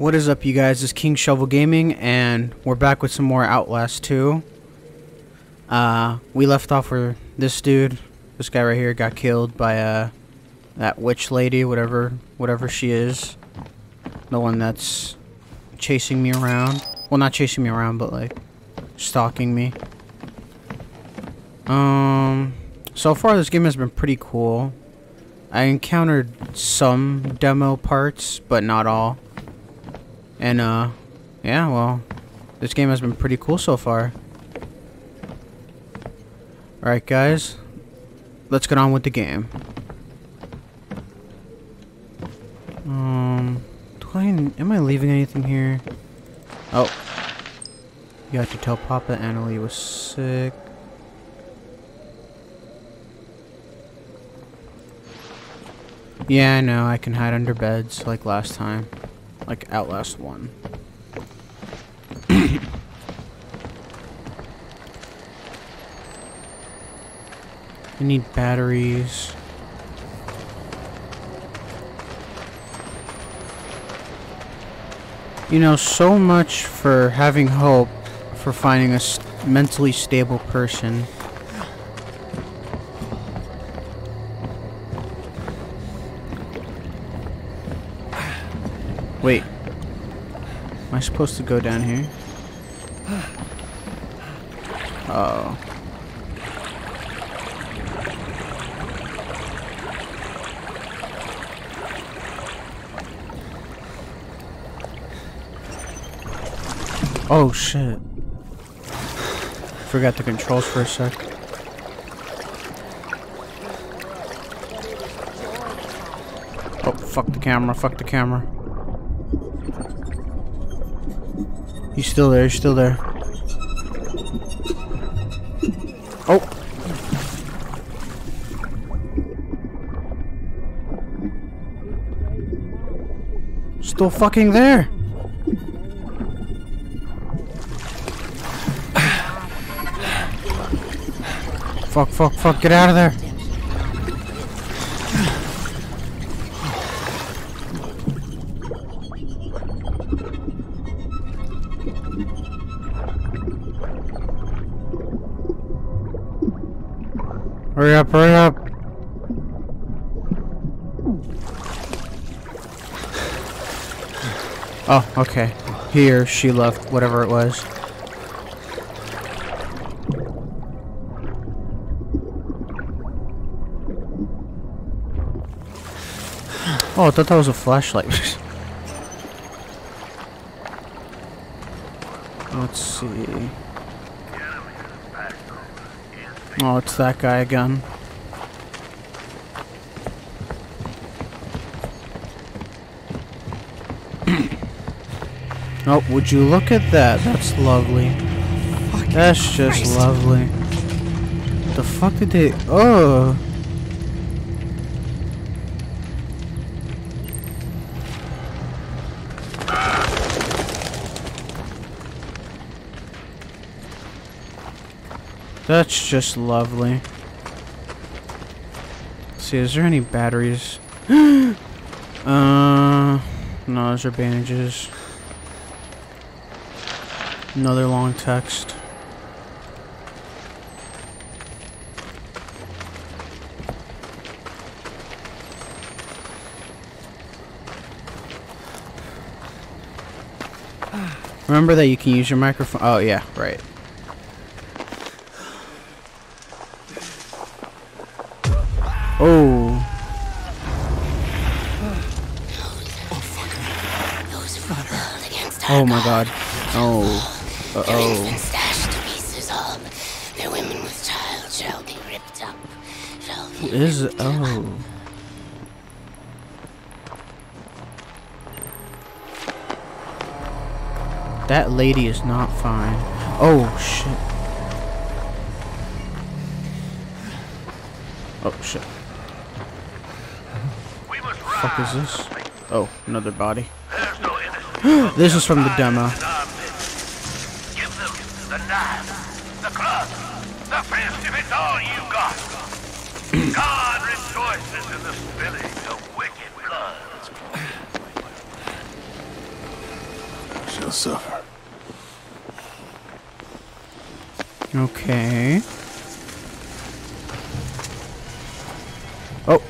What is up, you guys? It's King Shovel Gaming, and we're back with some more Outlast 2. Uh, we left off where this dude, this guy right here, got killed by, uh, that witch lady, whatever, whatever she is. The one that's chasing me around. Well, not chasing me around, but, like, stalking me. Um, so far this game has been pretty cool. I encountered some demo parts, but not all. And, uh, yeah, well, this game has been pretty cool so far. Alright, guys. Let's get on with the game. Um, do I, am I leaving anything here? Oh. You have to tell Papa Annalie was sick. Yeah, I know, I can hide under beds like last time. Like Outlast 1. I need batteries. You know, so much for having hope for finding a st mentally stable person. Wait. Am I supposed to go down here? Oh. Oh shit. Forgot the controls for a sec. Oh, fuck the camera, fuck the camera. He's still there, he's still there. Oh! Still fucking there! fuck, fuck, fuck, get out of there! Here, she left, whatever it was. Oh, I thought that was a flashlight. Let's see. Oh, it's that guy again. Oh, would you look at that? That's lovely. Fucking That's just Christ. lovely. The fuck did they... Oh! That's just lovely. Let's see, is there any batteries? uh, no, those are bandages. Another long text. Remember that you can use your microphone. Oh, yeah, right. Oh. Oh my god. Oh. Uh oh. Who is it? Oh. That lady is not fine. Oh shit. Oh shit fuck is this? Oh, another body. this is from the demo. It's all you got. God rejoices in the spilling of wicked blood. She'll suffer. Okay. Oh.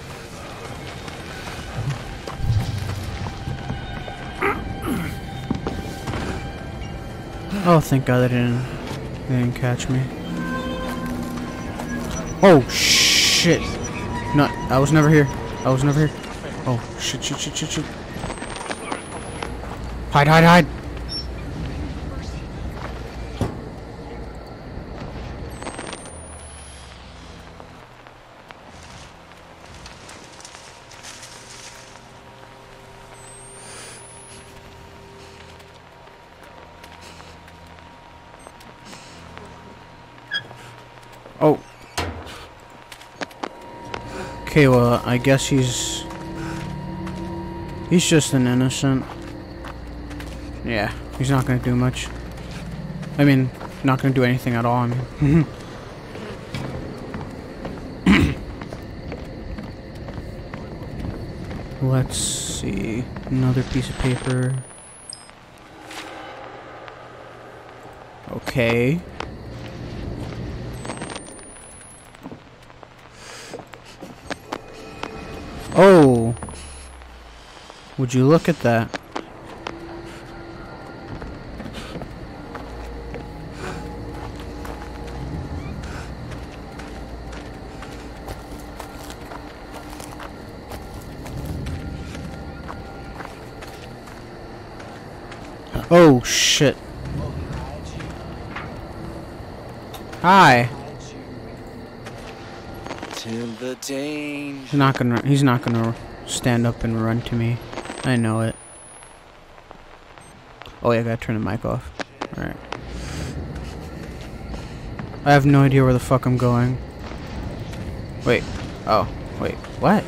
Oh, thank God they didn't, they didn't catch me. Oh, shit. No, I was never here. I was never here. Oh, shit, shit, shit, shit, shit. Hide, hide, hide. Okay, well, I guess he's... He's just an innocent. Yeah, he's not gonna do much. I mean, not gonna do anything at all, I mean. Let's see. Another piece of paper. Okay. Would you look at that? Oh shit. Hi. Till the danger. He's not gonna he's not gonna stand up and run to me. I know it. Oh yeah, I gotta turn the mic off. Alright. I have no idea where the fuck I'm going. Wait. Oh. Wait. What?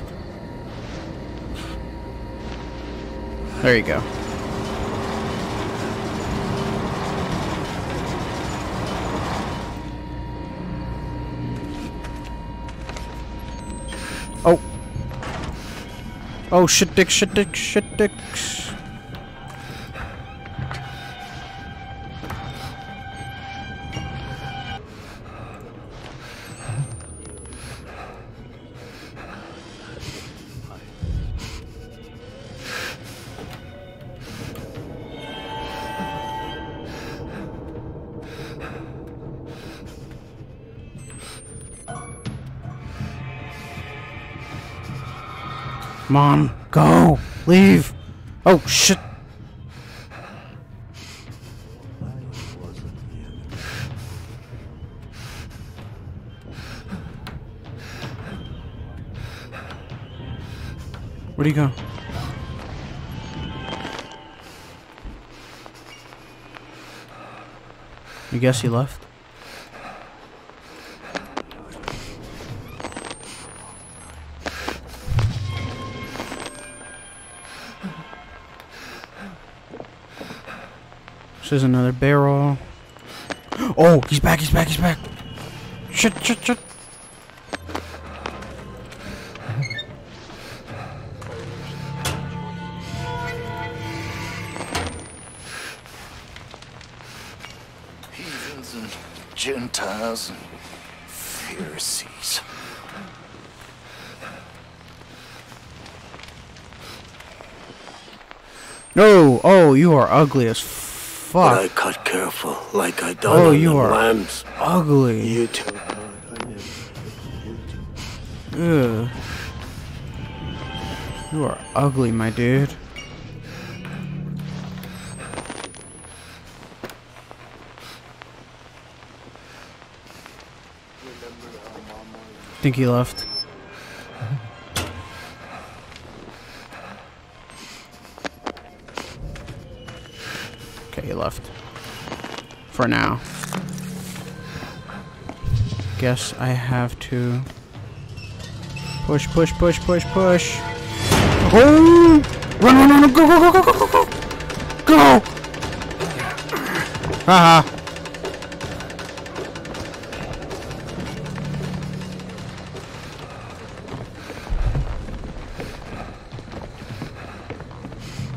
There you go. Oh. Oh, shit dick, shit dick, shit dicks. Mom, go! Leave! Oh, shit! Where'd he go? You guess he left? This is another barrel. Oh, he's back, he's back, he's back. Shit, shit, shit. Heathens and Gentiles and Pharisees. Oh, oh, you are ugly as But I cut careful, like I done Oh, you are- lambs. Ugly. You too. Ugh. You are ugly, my dude. Think he left. Now. Guess I have to Push, push, push, push, push. Oh! Run, run, run, go, go, go, go, go, go, go! Go! Haha.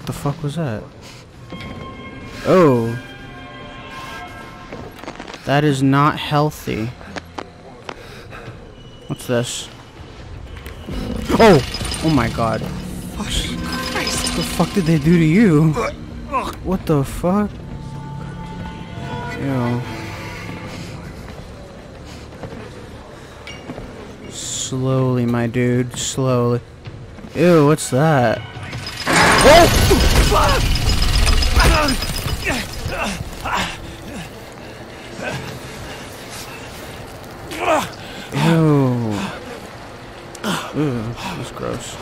The fuck was that? Oh. That is not healthy. What's this? Oh! Oh my god. What the fuck did they do to you? What the fuck? Ew. Slowly, my dude. Slowly. Ew, what's that? Ew. Ew, that's gross.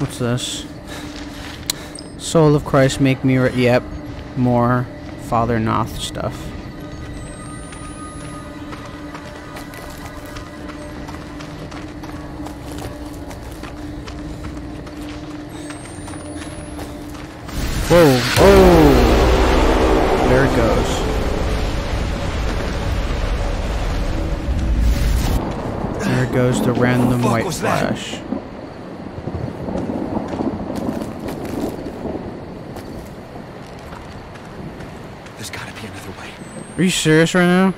What's this? Soul of Christ, make me. Re- yep, more Father Knoth stuff. White flash. There's gotta be another way. Are you serious right now?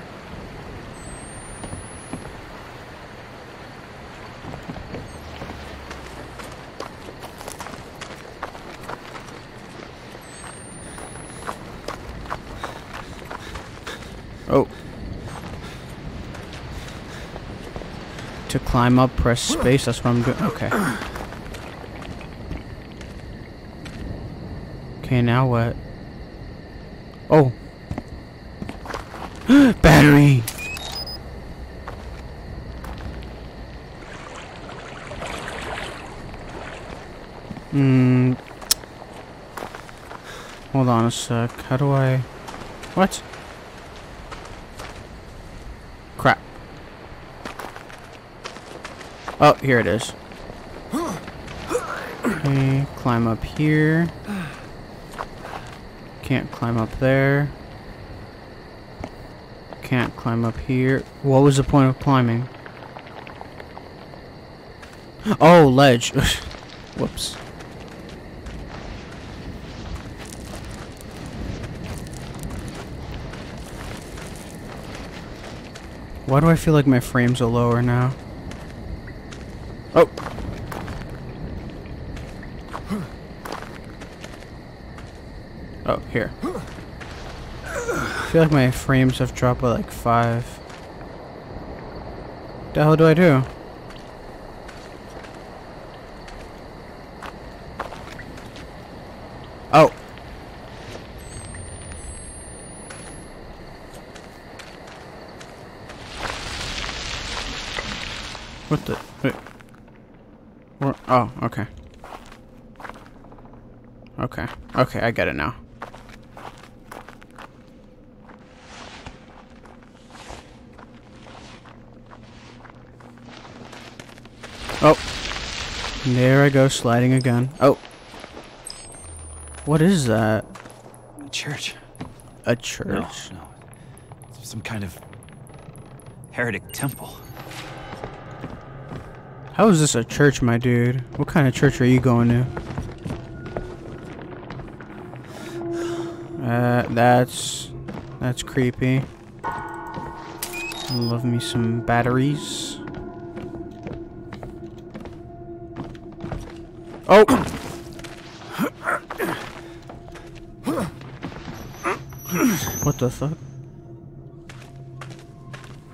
Oh. To climb up, press space. That's what I'm doing. Okay. Okay, now what? Oh. Battery! Hmm. Hold on a sec. How do I... What? Crap. Oh, here it is. Okay, climb up here. Can't climb up there. Can't climb up here. What was the point of climbing? Oh, ledge. Whoops. Why do I feel like my frames are lower now? Oh. Oh, here. I feel like my frames have dropped by like five. What The hell do I do? Oh. What the? Wait. Where, oh, okay. Okay. Okay, I get it now. Oh. There I go, sliding again. Oh. What is that? A church. A church? No, no. It's some kind of heretic temple. How is this a church, my dude? What kind of church are you going to? Uh, that's... That's creepy. Love me some batteries. Oh! what the fuck?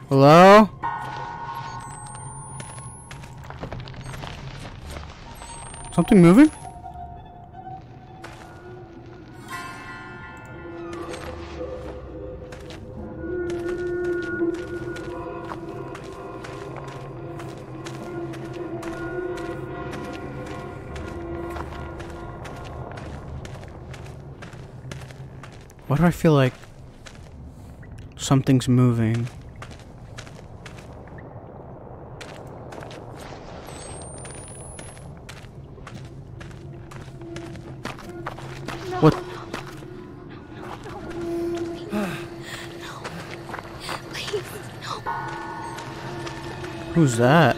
Hello? Something moving? Why do I feel like something's moving? Who's that?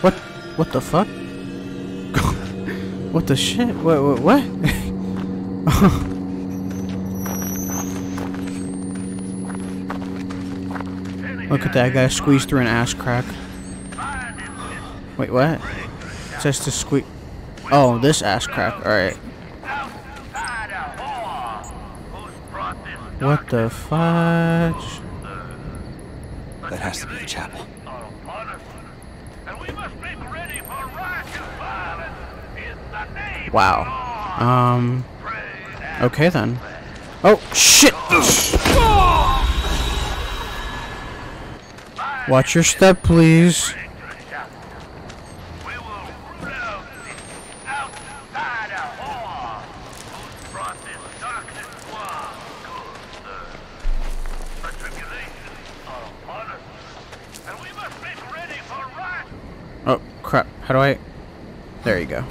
What? What the fuck? what the shit? What? What? what? Look at that guy squeeze through an ass crack. Wait, what? Just to squeeze. Oh, this ass crack. Alright. What the fudge? The name Wow. Um. Okay then. Oh shit! Watch your step, please. bring to the chapel. We will root out this outside a whore who's brought this darkness to our good, sir. The tribulations are upon us. And we must make ready for right. Oh crap! How do I? There you go.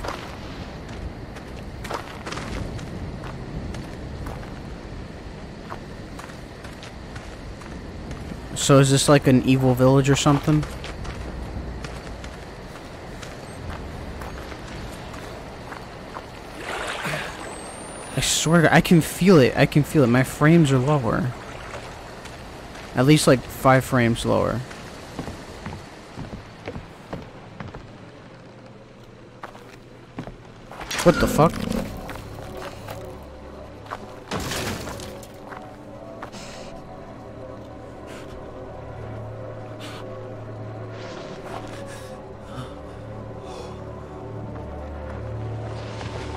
So is this like an evil village or something? I swear, to God, I can feel it. I can feel it. My frames are lower. At least like five frames lower. What the fuck?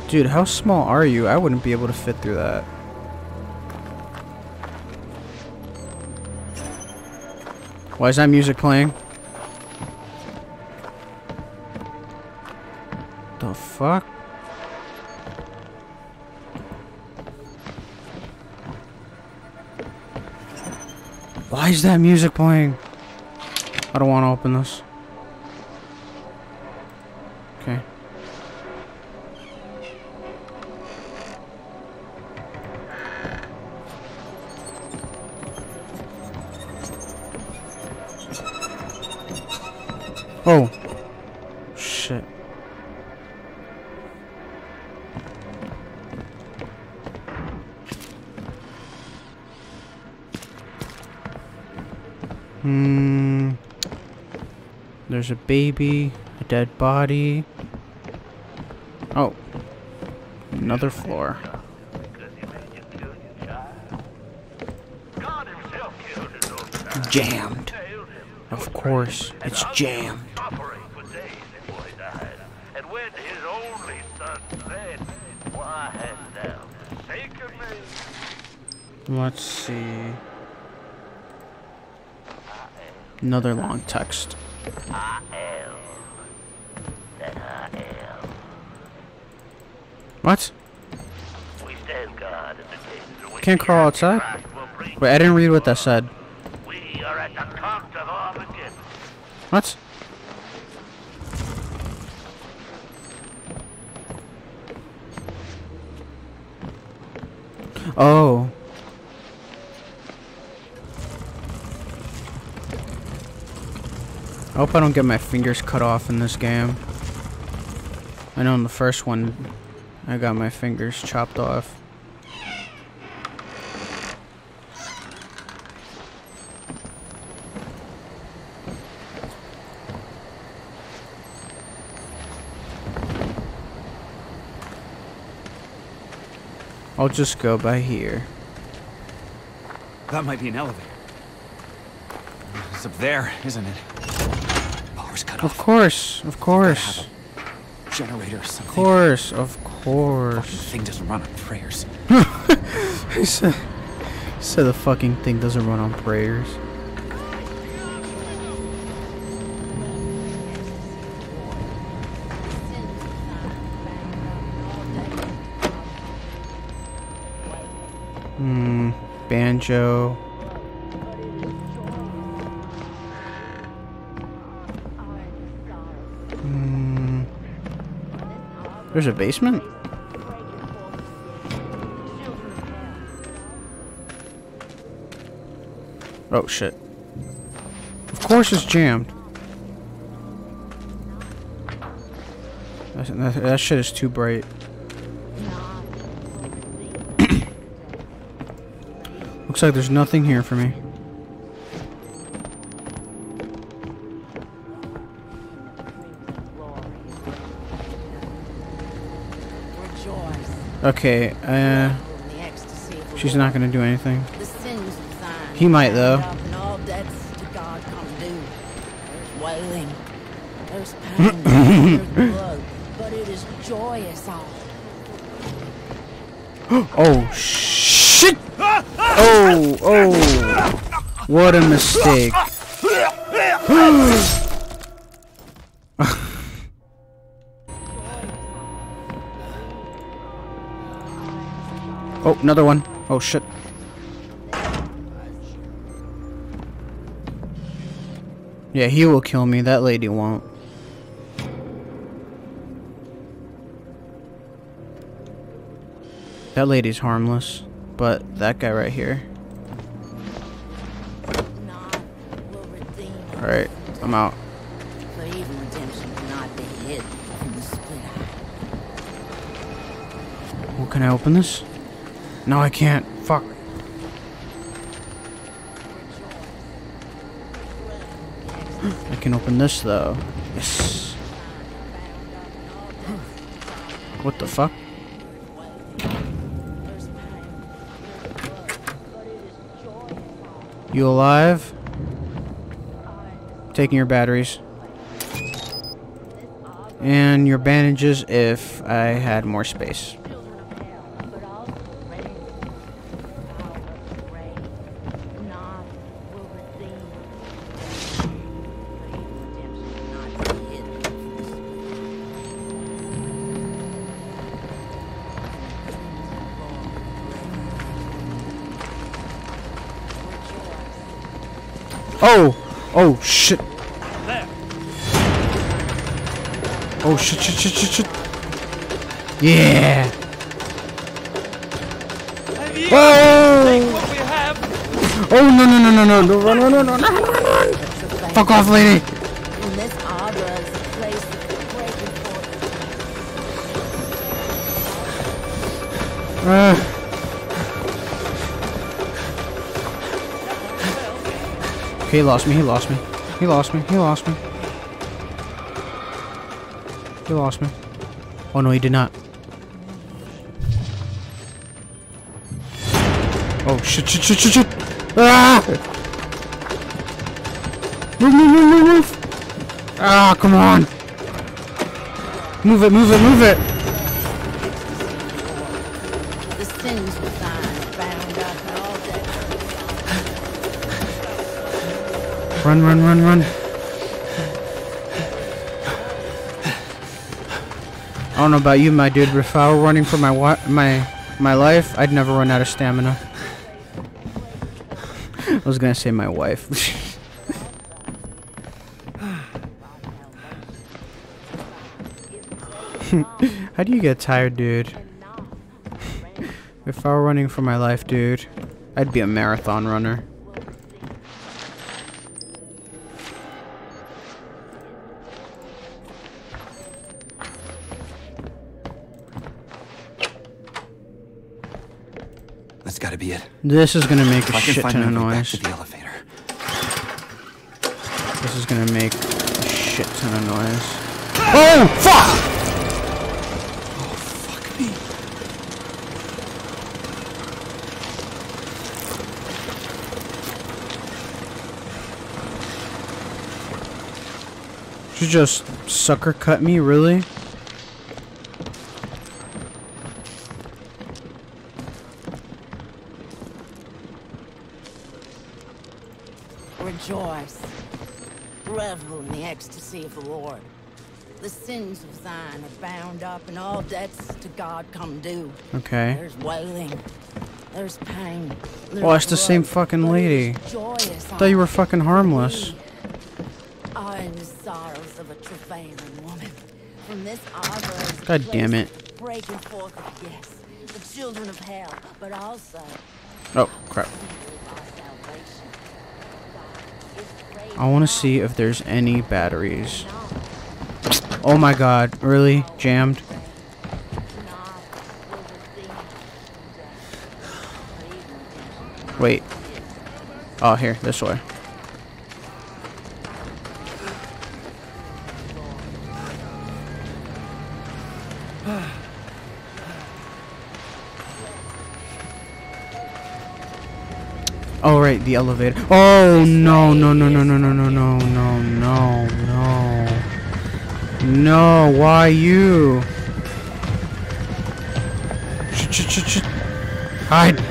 Dude, how small are you? I wouldn't be able to fit through that. Why is that music playing? The fuck? Why is that music playing? I don't want to open this. Okay. Oh. Shit. Hmm. There's a baby, a dead body. Oh. Another floor. Jammed. Of course, it's jammed. Let's for days before he died. And when his only son said, Why hast thou forsaken me? Let's see. Another long text. I am that I am. What? We stand guard at the gates through which Can't crawl outside? Antichrist will bring Wait, I didn't read what that said. We are at the cock of Armageddon. What? Oh. I hope I don't get my fingers cut off in this game. I know in the first one, I got my fingers chopped off. I'll just go by here. That might be an elevator. It's up there, isn't it? Of course, of course, Generator of course, of Fucking course. thing doesn't run on prayers. He said, he said the fucking thing doesn't run on prayers. Hmm, banjo. There's a basement? Oh shit. Of course it's jammed. That, that, shit is too bright. Looks like there's nothing here for me. Okay, uh, in the ecstasy of the she's not gonna do anything. The sins of thine He might, though. bound up And all debts to God come due. There's wailing. There's pain. there's blood. But it is joyous all. Oh shit! Oh, oh! What a mistake! oh, another one. Oh shit! Yeah, he will kill me. That lady won't. That lady's harmless, but that guy right here. Not will redeem us. Alright, I'm out. But even redemption cannot be hid from the split eye. Well, can I open this? No, I can't. Fuck. I can open this though. Yes. What the fuck? You alive? Taking your batteries. And your bandages if I had more space. Oh! Oh shit! Oh shit shit shit shit shit! Yeah! Oh! Oh no no no no no no run run run run run run run! Fuck off, lady! He lost me, he lost me. He lost me, he lost me. He lost me. Oh no, he did not. Oh shit shit shit shit shit! Ah! Move move move move move! Ah, come on! Move it, move it, move it! Run, run, run, run. I don't know about you, my dude, but if I were running for my my my life, I'd never run out of stamina. I was gonna say my wife. How do you get tired, dude? If I were running for my life, dude, I'd be a marathon runner. This is gonna make a If I can shit ton of my way back noise. to the elevator. This is gonna make a shit ton of noise. Oh fuck! Oh fuck me. She just sucker cut me, really? Oh, it's the same fucking lady. Thought you were fucking harmless. God damn it. Oh, crap. I want to see if there's any batteries. Oh my god, really? Jammed? Wait. Oh, here, this way. Oh, right, the elevator. Oh, no, no, no, no, no, no, no, no, no, no, no. No, why you? Hide.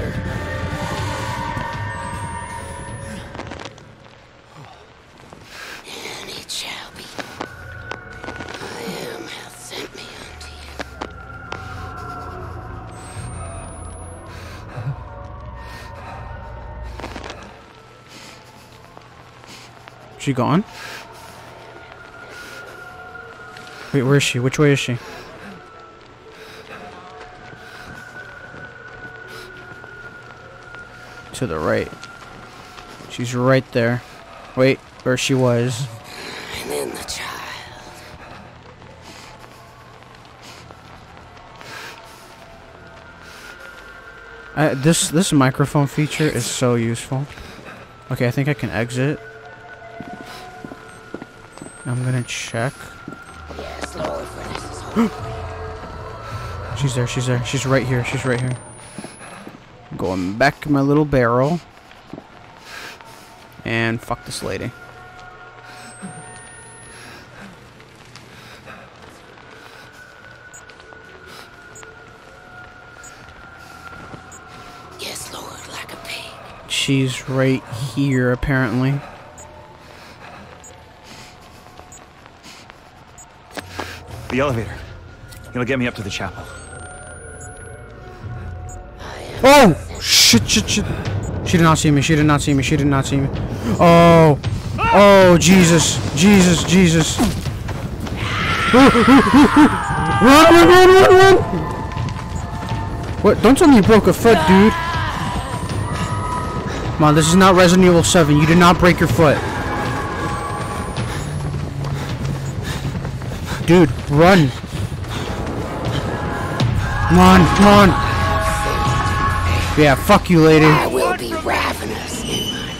She gone? Wait, where is she? Which way is she? To the right. She's right there. Wait, where she was. And then the child. Uh, this this microphone feature is so useful. Okay, I think I can exit. I'm gonna check. Yes, Lord. She's there, she's there. She's right here, she's right here. Going back to my little barrel. And fuck this lady. Yes, Lord, like a pig. She's right here, apparently. The elevator. It'll get me up to the chapel. Oh! Shit, shit, shit. She did not see me, she did not see me, she did not see me. Oh! Oh, Jesus. Jesus, Jesus. run, run, run, run, run! What? Don't tell me you broke a foot, dude. Come on, this is not Resident Evil 7. You did not break your foot. Dude, run. Come on, come on. Yeah, fuck you, lady. I will be ravenous in my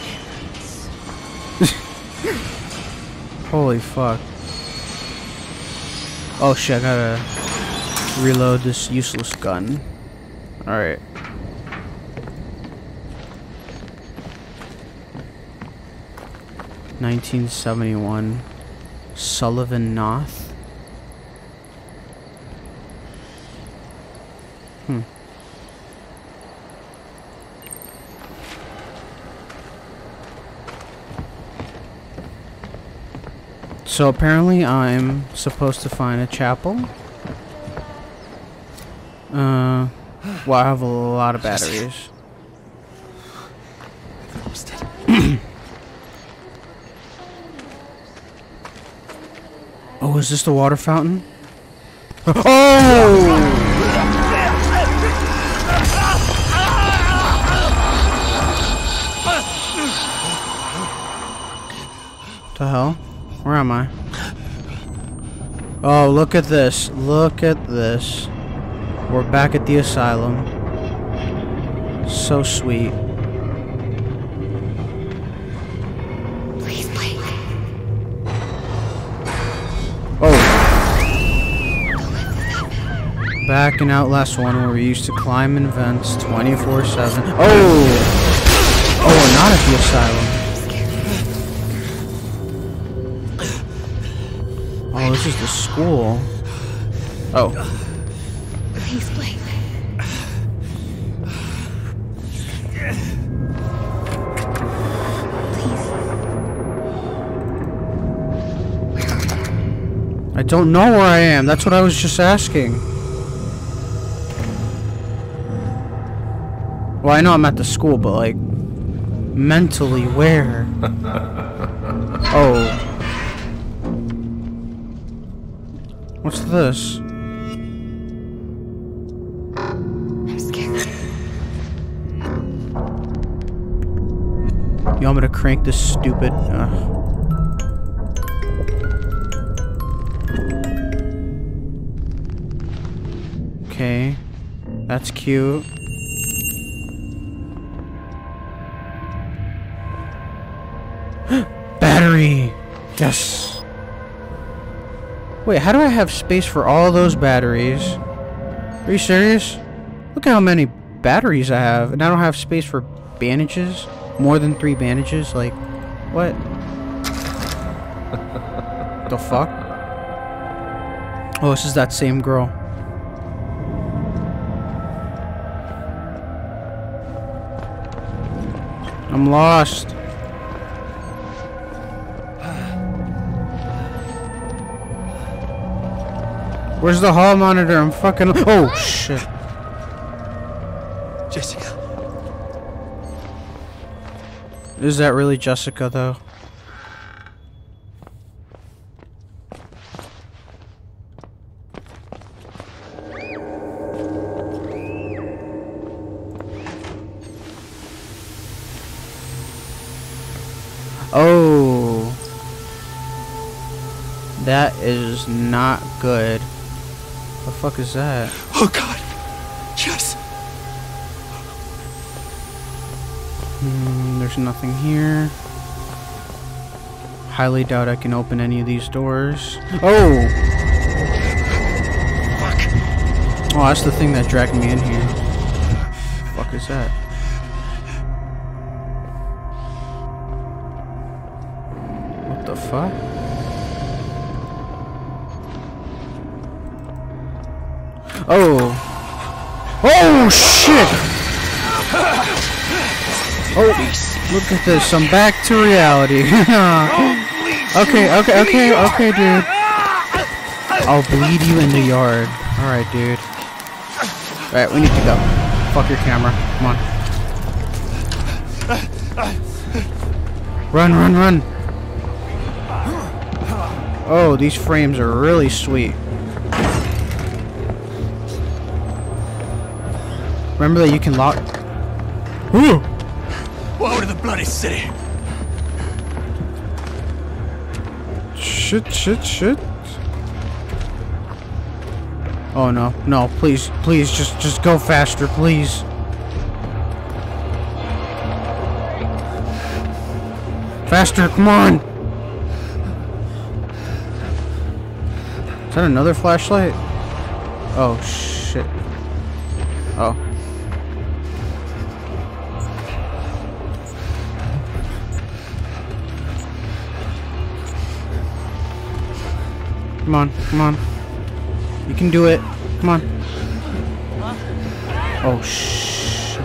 Holy fuck. Oh shit, I gotta reload this useless gun. Alright. Nineteen seventy one. Sullivan Knoth. So apparently I'm supposed to find a chapel. Uh, well, I have a lot of batteries. Oh, is this the water fountain? Oh! The hell? Where am I? Oh, look at this. Look at this. We're back at the asylum. So sweet. Please. Oh. Back in Outlast 1 where we used to climb in vents 24-7. Oh! Oh, not at the asylum. This is the school. Oh. Please, please. I don't know where I am. That's what I was just asking. Well, I know I'm at the school, but like, mentally, where? oh. What's this? I'm scared. You want me to crank this stupid? Ugh. Okay. That's cute. Battery! Yes! Wait, how do I have space for all those batteries? Are you serious? Look at how many batteries I have, and I don't have space for bandages? More than three bandages? Like, what? the fuck? Oh, this is that same girl. I'm lost. Where's the hall monitor? I'm fucking. Oh shit. Jessica. Is that really Jessica though? Oh. That is not good. The fuck is that? Oh God. Jess. Hmm, there's nothing here. Highly doubt I can open any of these doors. Oh! Fuck. Oh, that's the thing that dragged me in here. fuck is that? What the fuck? Look at this. I'm back to reality. okay, okay, okay, okay, dude. I'll bleed you in the yard. Alright, dude. Alright, we need to go. Fuck your camera. Come on. Run, run, run. Oh, these frames are really sweet. Remember that you can lock. Ooh! Woe to the bloody city. Shit, shit, shit. Oh no, no, please, please, just, just go faster, please. Faster, come on! Is that another flashlight? Oh, shit. Oh. Come on, come on. You can do it. Come on. Oh shit.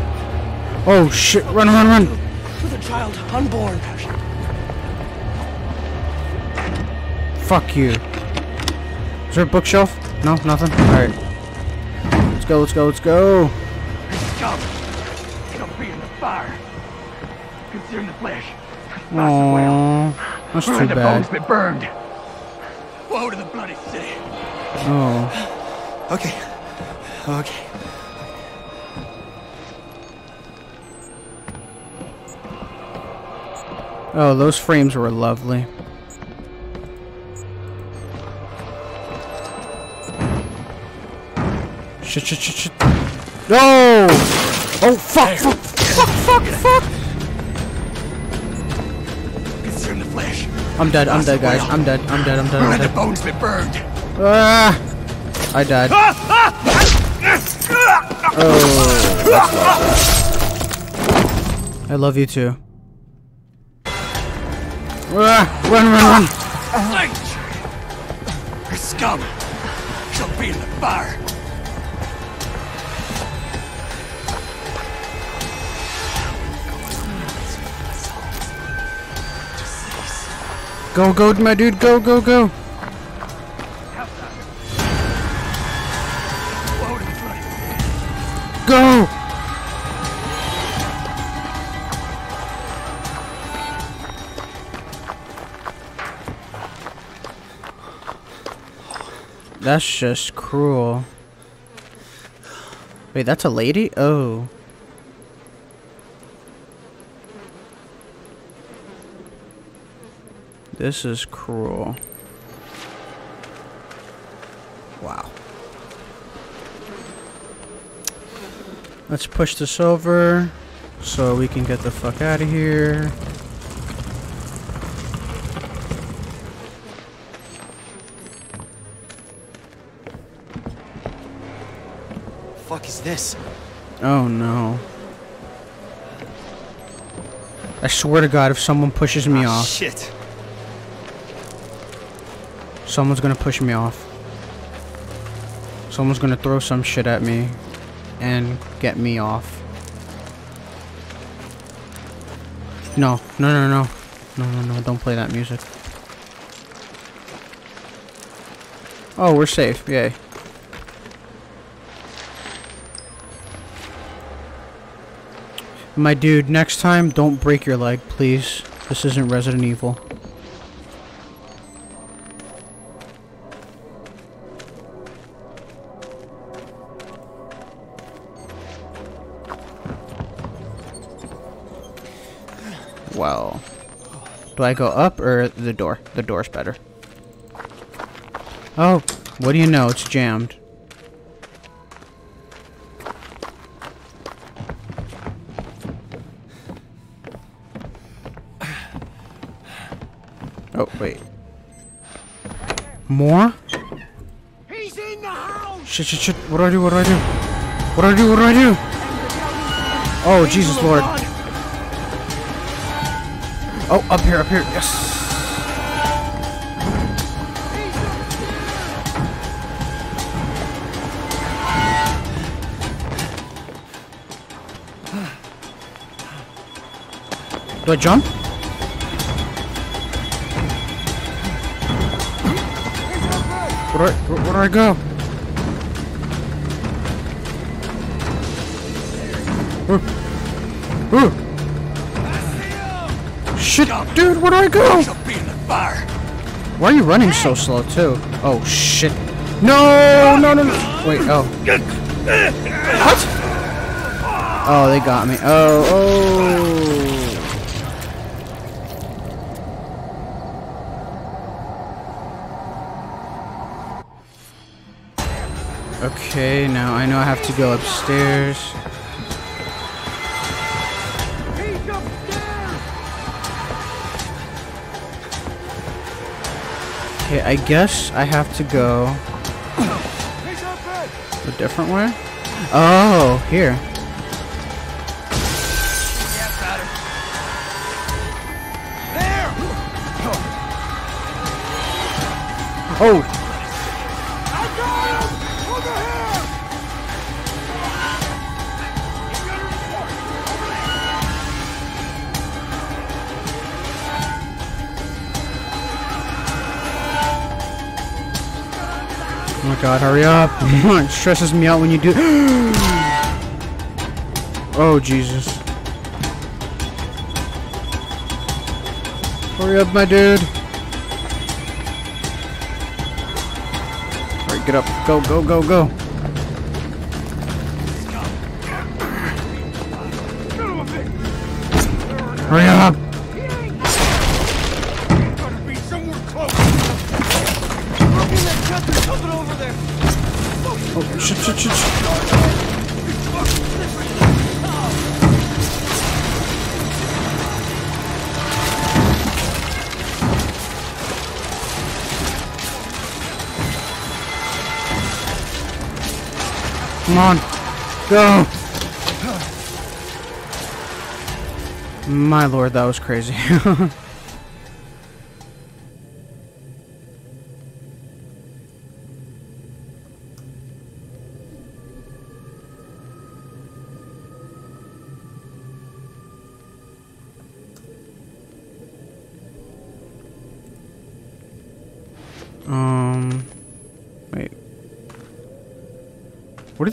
Oh shit. Run, run, run. With a child unborn. Fuck you. Is there a bookshelf? No, nothing? Alright. Let's go, let's go, let's go. Scum! Shall be in the fire. Consume the flesh. Aww. That's too the bones bad. burned. Woe to the bloody city. Oh. Okay. Okay. Oh, those frames were lovely. Shit, shit, shit, shit. No! Oh, fuck, fuck, fuck, fuck, fuck! Consume the flesh. I'm dead, I'm dead, guys. I'm dead, I'm dead, I'm dead, I'm Let the dead. bones be burned. Ah! I died. Oh. I love you too. Ah, run, run, run! Your scum shall be in the fire. Go, go, my dude, go, go, go! That's just cruel. Wait, that's a lady? Oh. This is cruel. Wow. Let's push this over so we can get the fuck out of here. Fuck is this? Oh no. I swear to God, if someone pushes me Ah, off, Shit. someone's gonna push me off. Someone's gonna throw some shit at me and get me off. No, no, no, no. No, no, no, don't play that music. Oh, we're safe. Yay. My dude, next time, don't break your leg, please. This isn't Resident Evil. Well, do I go up or the door? The door's better. Oh, what do you know? It's jammed. More? He's in the house! Shit, shit, shit. What do I do? What do I do? What do I do? What do I do? Oh, Jesus Lord. Oh, up here, up here. Yes. Do I jump? Where do I, where, where do I go? Ooh. Ooh. Shit, dude, where do I go? Why are you running so slow, too? Oh, shit. No, no, no, no. Wait, oh. What? Oh, they got me. Oh, oh. Okay, now I know I have to go upstairs. Okay, I guess I have to go He's up bed! a different way. Oh, here. God, hurry up. it stresses me out when you do. oh, Jesus. Hurry up, my dude. Alright, get up. Go, go, go, go. Hurry up. Go. My lord, that was crazy.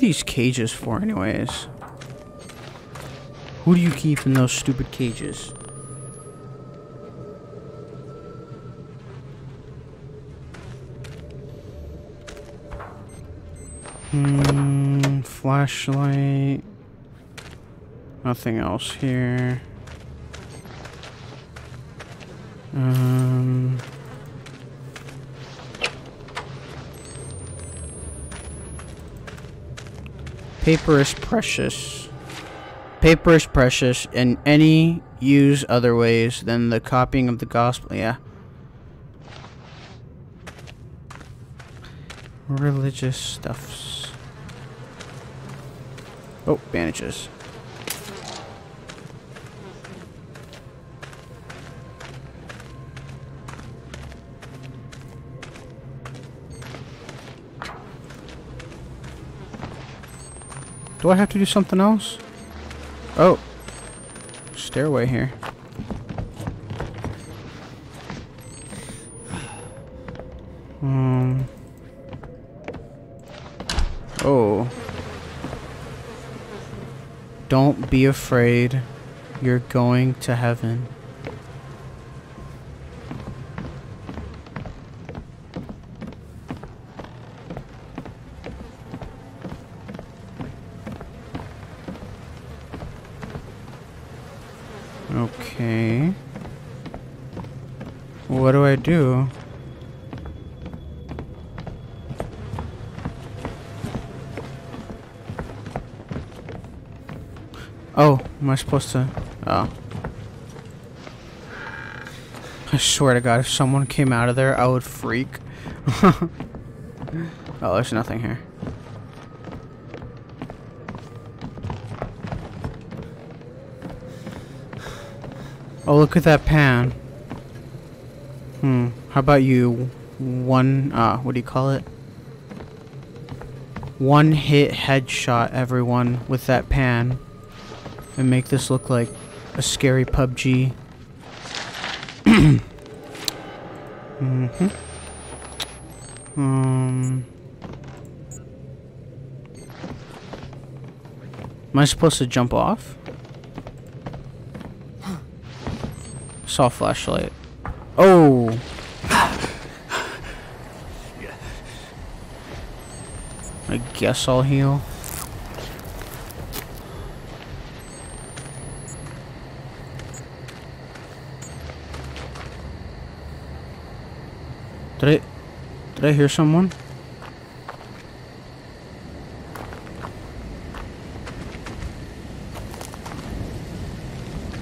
these cages for, anyways? Who do you keep in those stupid cages? Hmm, flashlight. Nothing else here. Um. Paper is precious. Paper is precious, in any use other ways than the copying of the gospel. Yeah. Religious stuffs. Oh, bandages. Do I have to do something else? Oh. Stairway here. Um. Oh. Don't be afraid. You're going to heaven. Okay. What do I do? Oh, am I supposed to? Oh. I swear to God, if someone came out of there, I would freak. oh, there's nothing here. Oh, look at that pan. Hmm. How about you one, uh, what do you call it? One hit headshot everyone with that pan and make this look like a scary PUBG. mm-hmm. Um. Am I supposed to jump off? Saw flashlight. Oh. I guess I'll heal. Did I did I hear someone?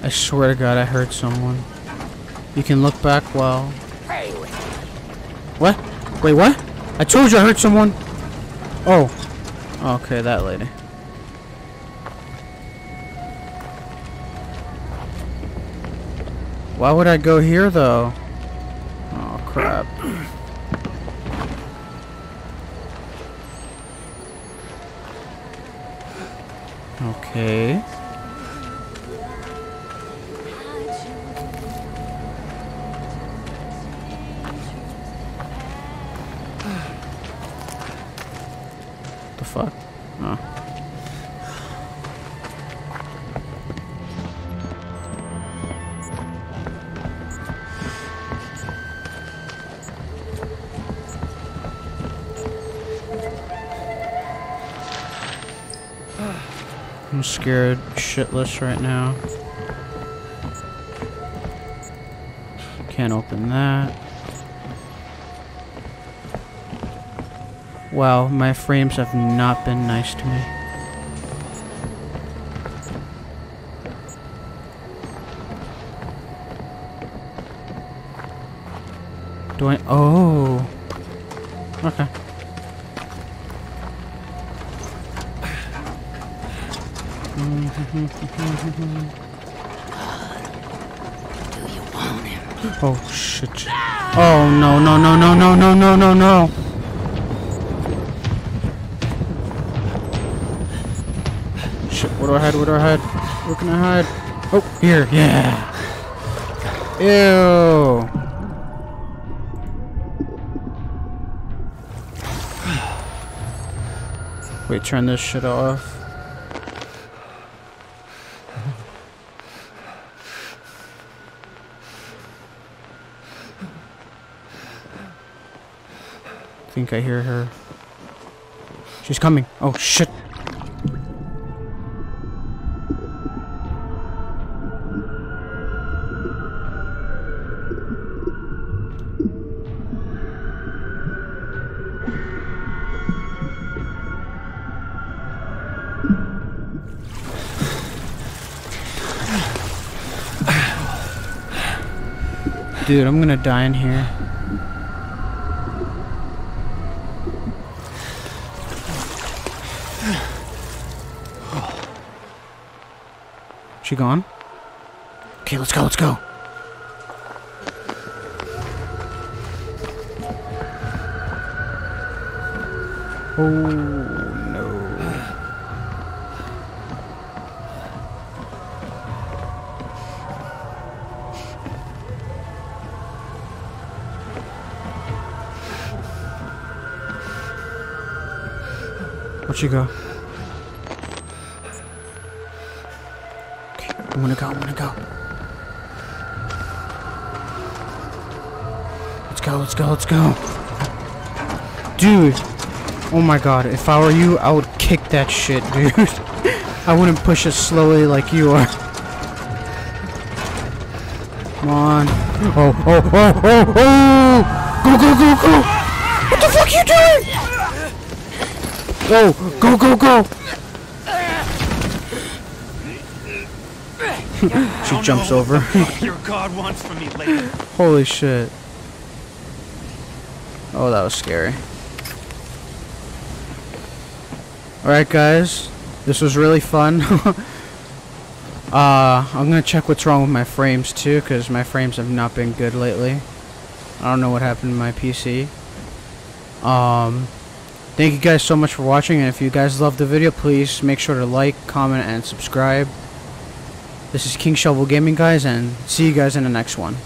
I swear to God, I heard someone. You can look back while. What? Wait, what? I told you I heard someone. Oh. Okay, that lady. Why would I go here though? Shitless right now. Can't open that. Wow, my frames have not been nice to me. Do I? Oh. Oh shit. Oh no no no no no no no no no. Shit, where do I hide? Where do I hide? Where can I hide? Oh, here, yeah. Ew. Wait, turn this shit off. think I hear her. She's coming. Oh, shit. Dude, I'm gonna die in here. She gone? Okay, let's go, let's go. Oh no. Where'd she go? Gonna go, I'm gonna go. Let's go, let's go, let's go. Dude. Oh my god, if I were you, I would kick that shit, dude. I wouldn't push it slowly like you are. Come on. Oh, oh, oh, oh, oh! Go, go, go, go! What the fuck you doing? Go, go, go, go! She jumps over. Your god wants from me later. Holy shit. Oh, that was scary. Alright guys, this was really fun. uh, I'm gonna check what's wrong with my frames too, because my frames have not been good lately. I don't know what happened to my PC. Um, thank you guys so much for watching, and if you guys loved the video, please make sure to like, comment, and subscribe. This is King Shovel Gaming, guys, and see you guys in the next one.